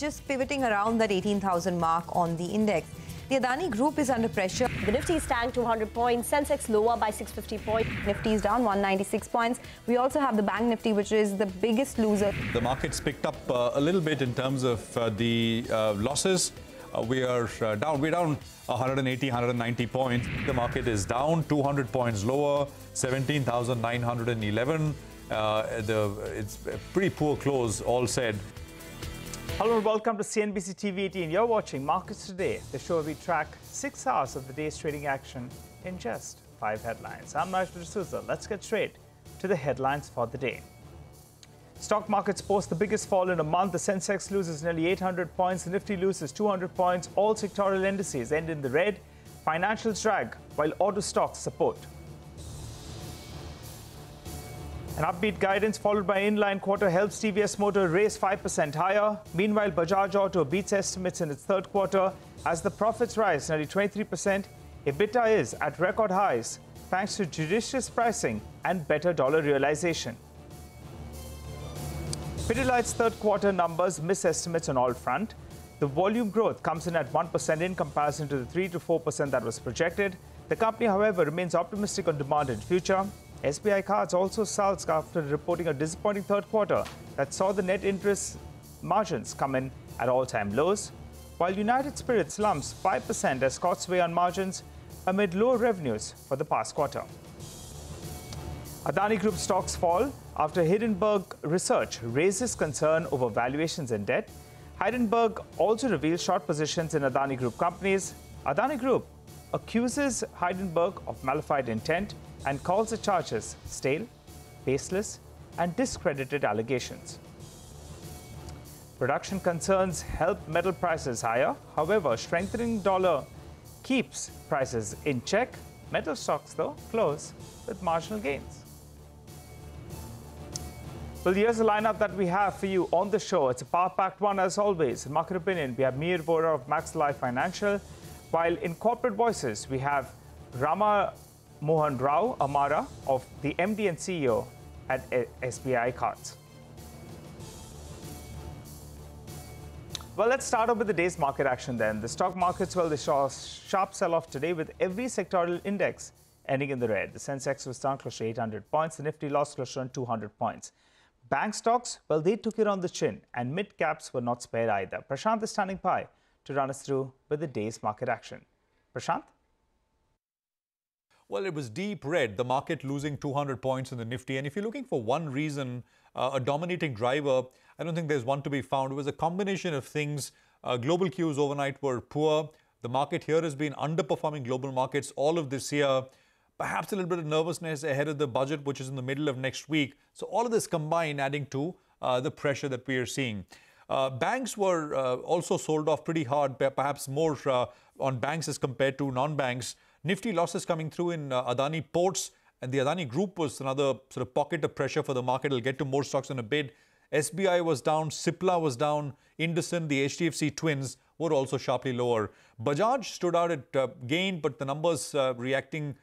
just pivoting around that 18,000 mark on the index. The Adani Group is under pressure. The Nifty is tanked 200 points, Sensex lower by 650 points. Nifty is down 196 points. We also have the Bank Nifty, which is the biggest loser. The market's picked up uh, a little bit in terms of uh, the uh, losses. Uh, we are uh, down. We're down 180, 190 points. The market is down 200 points lower, 17,911. Uh, the, it's a pretty poor close, all said. Hello and welcome to CNBC TV 18. You're watching Markets Today, the show where we track six hours of the day's trading action in just five headlines. I'm Nigel D'Souza. Let's get straight to the headlines for the day. Stock markets post the biggest fall in a month. The Sensex loses nearly 800 points. The Nifty loses 200 points. All sectoral indices end in the red. Financials drag while auto stocks support. An upbeat guidance followed by inline quarter helps TVS Motor raise 5% higher. Meanwhile, Bajaj Auto beats estimates in its third quarter as the profits rise nearly 23%. EBITDA is at record highs thanks to judicious pricing and better dollar realization. Pidilite's third quarter numbers miss estimates on all front. The volume growth comes in at 1% in comparison to the 3 to 4% that was projected. The company, however, remains optimistic on demand in future. SBI Cards also sulks after reporting a disappointing third quarter that saw the net interest margins come in at all-time lows, while United Spirits slumps 5% as costs weigh on margins amid lower revenues for the past quarter. Adani Group stocks fall after Hindenburg Research raises concern over valuations and debt. Hindenburg also reveals short positions in Adani Group companies. Adani Group accuses Hindenburg of mala fide intent and calls the charges stale, baseless, and discredited allegations. Production concerns help metal prices higher. However, strengthening dollar keeps prices in check. Metal stocks, though, close with marginal gains. Well, here's the lineup that we have for you on the show. It's a power-packed one as always. In market opinion, we have Mihir Vora of Max Life Financial, while in corporate voices, we have Rama Mohan Rao Amara of the MD and CEO at SBI Cards. Well, let's start off with the day's market action then. The stock markets, well, they saw a sharp sell-off today with every sectoral index ending in the red. The Sensex was down close to 800 points. The Nifty lost close to 200 points. Bank stocks, well, they took it on the chin, and mid caps were not spared either. Prashant is standing by to run us through with the day's market action. Prashant? Well, it was deep red, the market losing 200 points in the Nifty. And if you're looking for one reason, uh, a dominating driver, I don't think there's one to be found. It was a combination of things. Uh, global cues overnight were poor. The market here has been underperforming global markets all of this year. Perhaps a little bit of nervousness ahead of the budget, which is in the middle of next week. So all of this combined adding to uh, the pressure that we are seeing. Uh, banks were uh, also sold off pretty hard, perhaps more uh, on banks as compared to non-banks. Nifty losses coming through in Adani Ports and the Adani Group was another sort of pocket of pressure for the market. We'll get to more stocks in a bit. SBI was down, Cipla was down, IndusInd, the HDFC twins were also sharply lower. Bajaj stood out at uh, gain, but the numbers uh, reacting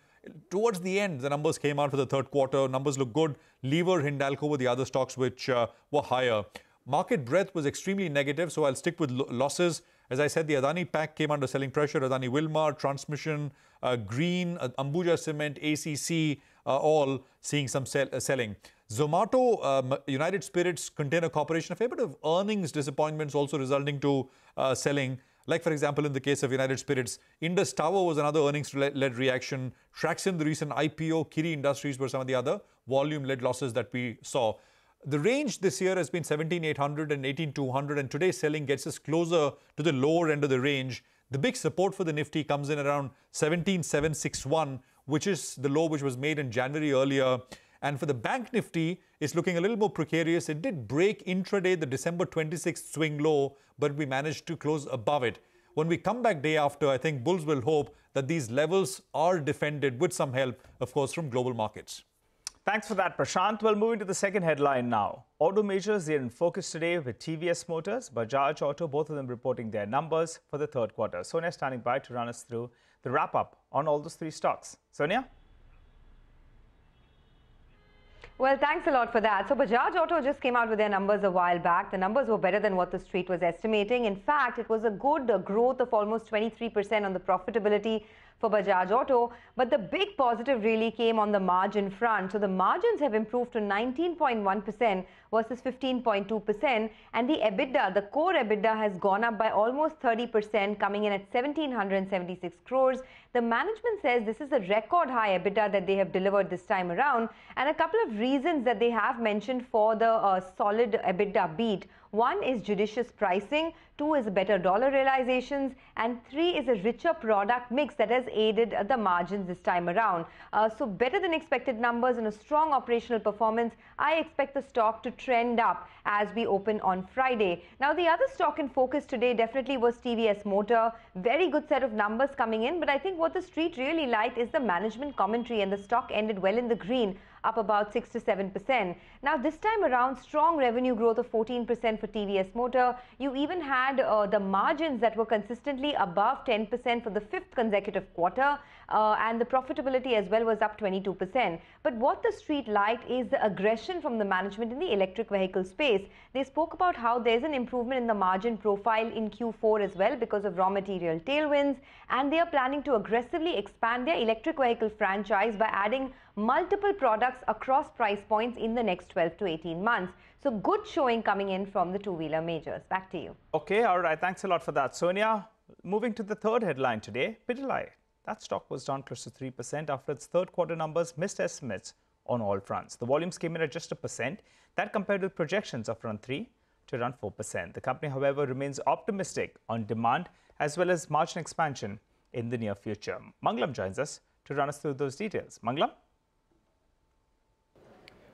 towards the end, the numbers came out for the third quarter. Numbers look good. Lever, Hindalco were the other stocks which uh, were higher. Market breadth was extremely negative, so I'll stick with losses. As I said, the Adani pack came under selling pressure. Adani Wilmar, Transmission, uh, Green, uh, Ambuja Cement, ACC, uh, all seeing some sell uh, selling. Zomato, um, United Spirits, Container Corporation, a fair bit of earnings disappointments also resulting to uh, selling. Like, for example, in the case of United Spirits, Indus Tower was another earnings-led reaction. Tracxn, the recent IPO, Kiri Industries were some of the other volume-led losses that we saw. The range this year has been 17,800 and 18,200, and today's selling gets us closer to the lower end of the range. The big support for the Nifty comes in around 17,761, which is the low which was made in January earlier. And for the Bank Nifty, it's looking a little more precarious. It did break intraday the December 26th swing low, but we managed to close above it. When we come back day after, I think bulls will hope that these levels are defended with some help, of course, from global markets. Thanks for that, Prashant. Well, moving to the second headline now. Auto majors, they're in focus today with TVS Motors, Bajaj Auto, both of them reporting their numbers for the third quarter. Sonia standing by to run us through the wrap up on all those three stocks. Sonia? Well, thanks a lot for that. So Bajaj Auto just came out with their numbers a while back. The numbers were better than what the street was estimating. In fact, it was a good growth of almost 23% on the profitability for Bajaj Auto. But the big positive really came on the margin front. So the margins have improved to 19.1% versus 15.2%. And the EBITDA, the core EBITDA has gone up by almost 30%, coming in at 1776 crores. The management says this is a record high EBITDA that they have delivered this time around. And a couple of reasons that they have mentioned for the uh, solid EBITDA beat. One is judicious pricing, two is better dollar realizations, and three is a richer product mix that has aided the margins this time around. Uh, so better than expected numbers and a strong operational performance. I expect the stock to trend up as we open on Friday. Now the other stock in focus today definitely was TVS Motor. Very good set of numbers coming in, but I think what the street really liked is the management commentary and the stock ended well in the green up about 6 to 7%. Now, this time around, strong revenue growth of 14% for TVS Motor. You even had uh, the margins that were consistently above 10% for the fifth consecutive quarter, uh, and the profitability as well was up 22%. But what the street liked is the aggression from the management in the electric vehicle space. They spoke about how there's an improvement in the margin profile in Q4 as well because of raw material tailwinds, and they are planning to aggressively expand their electric vehicle franchise by adding multiple products across price points in the next 12 to 18 months. So good showing coming in from the two-wheeler majors. Back to you. Okay, all right. Thanks a lot for that, Sonia. Moving to the third headline today, Pidilite. That stock was down close to 3% after its third quarter numbers missed estimates on all fronts. The volumes came in at just a percent. That compared with projections of around 3 to around 4%. The company, however, remains optimistic on demand as well as margin expansion in the near future. Mangalam joins us to run us through those details. Mangalam?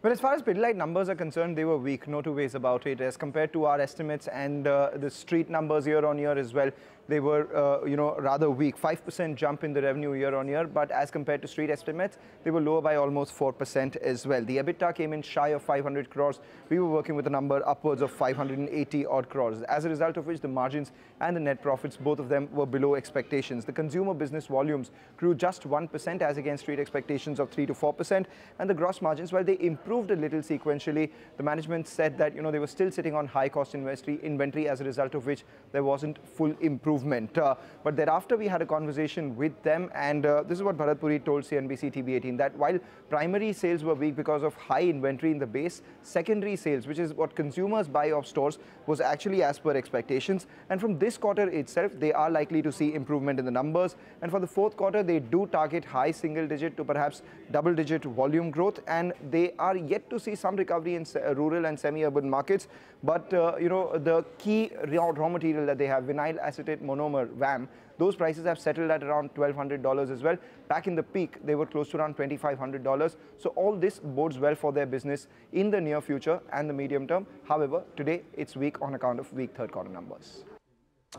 Well, as far as Pidilite numbers are concerned, they were weak, no two ways about it, as compared to our estimates and uh, the street numbers year on year as well they were, uh, you know, rather weak. 5% jump in the revenue year on year, but as compared to street estimates, they were lower by almost 4% as well. The EBITDA came in shy of 500 crores. We were working with a number upwards of 580 odd crores. As a result of which, the margins and the net profits, both of them were below expectations. The consumer business volumes grew just 1% as against street expectations of 3 to 4%. And the gross margins, while they improved a little sequentially, the management said that, you know, they were still sitting on high cost inventory, inventory as a result of which there wasn't full improvement improvement. Uh, but thereafter, we had a conversation with them, and uh, this is what Bharat Puri told CNBC TV18 that while primary sales were weak because of high inventory in the base, secondary sales, which is what consumers buy off stores, was actually as per expectations. And from this quarter itself, they are likely to see improvement in the numbers. And for the fourth quarter, they do target high single digit to perhaps double digit volume growth, and they are yet to see some recovery in rural and semi-urban markets. But, uh, you know, the key raw material that they have, vinyl acetate monomer VAM, those prices have settled at around $1,200 as well. Back in the peak, they were close to around $2,500. So all this bodes well for their business in the near future and the medium term. However, today it's weak on account of weak third quarter numbers.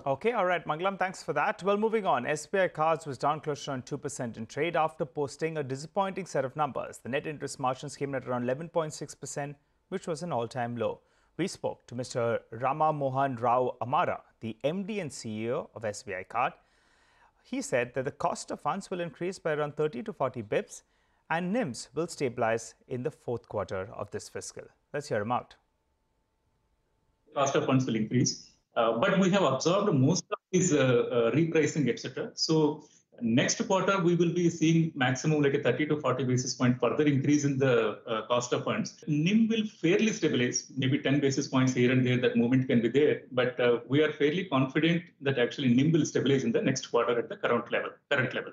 Okay, all right, Mangalam, thanks for that. Well, moving on, SBI Cards was down close to around 2% in trade after posting a disappointing set of numbers. The net interest margins came at around 11.6%, which was an all-time low. We spoke to Mr. Rama Mohan Rao Amara, the MD and CEO of SBI Card. He said that the cost of funds will increase by around 30 to 40 bips and NIMS will stabilize in the fourth quarter of this fiscal. Let's hear him out. Cost of funds will increase, uh, but we have observed most of these uh, uh, repricing, etc. So Next quarter, we will be seeing maximum like a 30 to 40 basis point further increase in the uh, cost of funds. NIM will fairly stabilize, maybe 10 basis points here and there, that movement can be there. But uh, we are fairly confident that actually NIM will stabilize in the next quarter at the current level. Current level.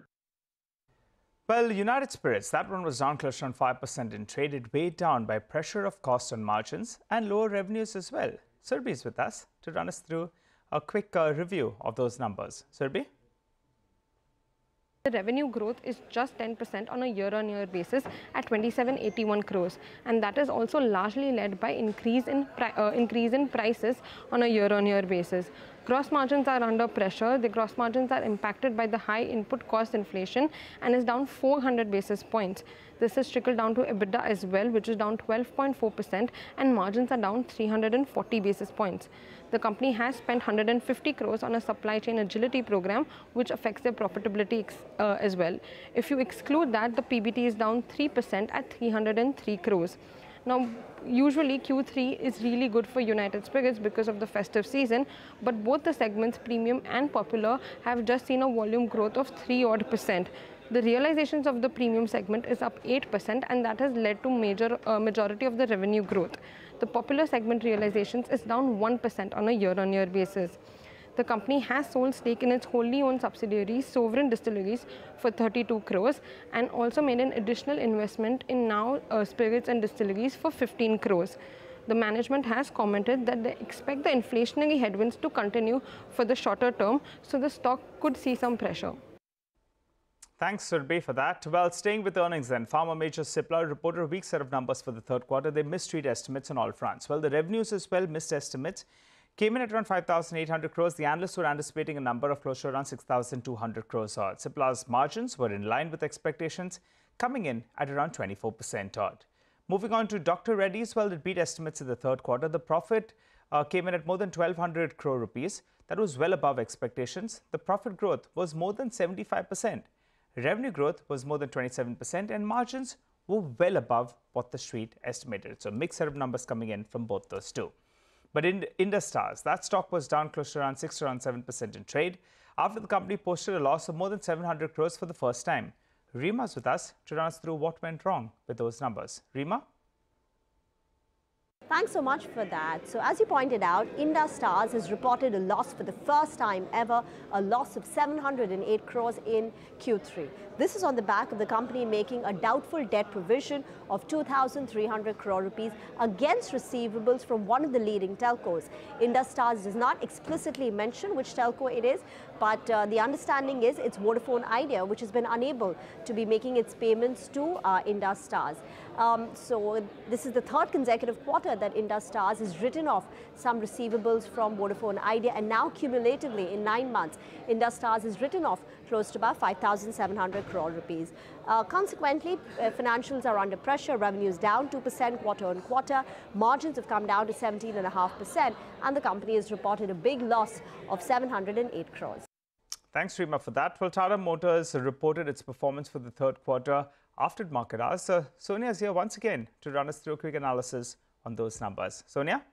Well, United Spirits, that one was down close to 5% and traded weighed down by pressure of cost on margins and lower revenues as well. Surabhi is with us to run us through a quick uh, review of those numbers. Surabhi? The revenue growth is just 10% on a year-on-year basis at 2781 crores, and that is also largely led by increase in uh, increase in prices on a year-on-year basis. Gross margins are under pressure. The gross margins are impacted by the high input cost inflation and is down 400 basis points. This has trickled down to EBITDA as well, which is down 12.4% and margins are down 340 basis points. The company has spent 150 crores on a supply chain agility program, which affects their profitability uh, as well. If you exclude that, the PBT is down 3% at 303 crores. Now, usually Q3 is really good for United Spirits because of the festive season, but both the segments, premium and popular, have just seen a volume growth of 3 odd percent. The realizations of the premium segment is up 8% and that has led to major uh, majority of the revenue growth. The popular segment realizations is down 1% on a year-on-year -year basis. The company has sold stake in its wholly owned subsidiary Sovereign Distilleries, for 32 crores and also made an additional investment in Nao uh, spirits and distilleries for 15 crores. The management has commented that they expect the inflationary headwinds to continue for the shorter term, so the stock could see some pressure. Thanks, Surbhi, for that. Well, staying with earnings then, pharma major Cipla reported a weak set of numbers for the third quarter. They missed street estimates on all fronts. Well, the revenues as well missed estimates came in at around 5,800 crores. The analysts were anticipating a number of close around 6,200 crores odd. Cipla's margins were in line with expectations, coming in at around 24% odd. Moving on to Dr. Reddy's, well, it beat estimates in the third quarter. The profit uh, came in at more than 1,200 crore rupees. That was well above expectations. The profit growth was more than 75%. Revenue growth was more than 27%, and margins were well above what the street estimated. So, mixed set of numbers coming in from both those two. But in Indus Towers, that stock was down close to around 6 to around 7% in trade after the company posted a loss of more than 700 crores for the first time. Rima is with us to run us through what went wrong with those numbers. Rima? Thanks so much for that. So as you pointed out, Indus Towers has reported a loss for the first time ever, a loss of 708 crores in Q3. This is on the back of the company making a doubtful debt provision of 2,300 crore rupees against receivables from one of the leading telcos. Indus Towers does not explicitly mention which telco it is, but uh, the understanding is it's Vodafone Idea, which has been unable to be making its payments to uh, Indus Towers. Um, so this is the third consecutive quarter that Indus Towers has written off some receivables from Vodafone Idea and now cumulatively in nine months, Indus Towers has written off close to about 5,700 crore rupees. Uh, consequently, uh, financials are under pressure, revenues down 2% quarter on quarter, margins have come down to 17.5% and the company has reported a big loss of 708 crores. Thanks, Rima, for that. Well, Tata Motors reported its performance for the third quarter after market hours. Uh, Sonia is here once again to run us through a quick analysis on those numbers. Sonia?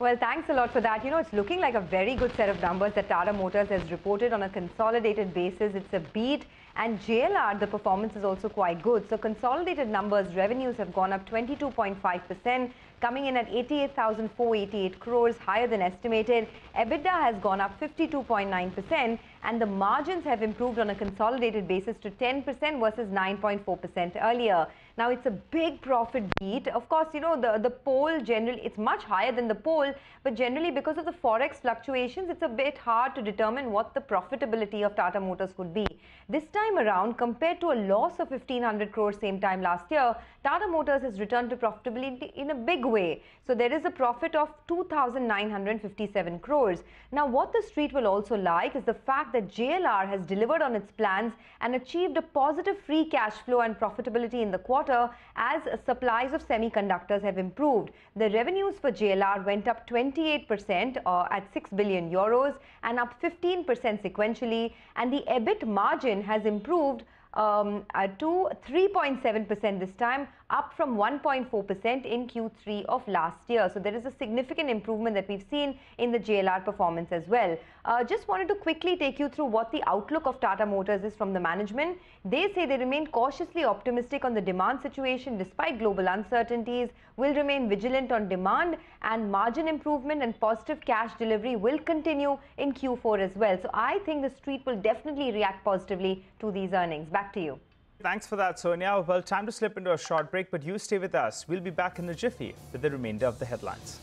Well, thanks a lot for that. You know, it's looking like a very good set of numbers that Tata Motors has reported on a consolidated basis. It's a beat and JLR, the performance is also quite good. So consolidated numbers, revenues have gone up 22.5%, coming in at 88,488 crores, higher than estimated. EBITDA has gone up 52.9% and the margins have improved on a consolidated basis to 10% versus 9.4% earlier. Now, it's a big profit beat. Of course, you know, the, the poll generally, it's much higher than the poll, but generally because of the forex fluctuations, it's a bit hard to determine what the profitability of Tata Motors could be. This time around, compared to a loss of 1500 crores same time last year, Tata Motors has returned to profitability in a big way. So there is a profit of 2,957 crores. Now, what the street will also like is the fact that JLR has delivered on its plans and achieved a positive free cash flow and profitability in the quarter as supplies of semiconductors have improved. The revenues for JLR went up 28% or at 6 billion euros and up 15% sequentially and the EBIT margin has improved um, uh, to 3.7% this time, up from 1.4% in Q3 of last year. So there is a significant improvement that we've seen in the JLR performance as well. Uh, just wanted to quickly take you through what the outlook of Tata Motors is from the management. They say they remain cautiously optimistic on the demand situation despite global uncertainties, will remain vigilant on demand and margin improvement and positive cash delivery will continue in Q4 as well. So I think the street will definitely react positively to these earnings. Back to you. Thanks for that, Sonia. Well, time to slip into a short break, but you stay with us. We'll be back in the jiffy with the remainder of the headlines.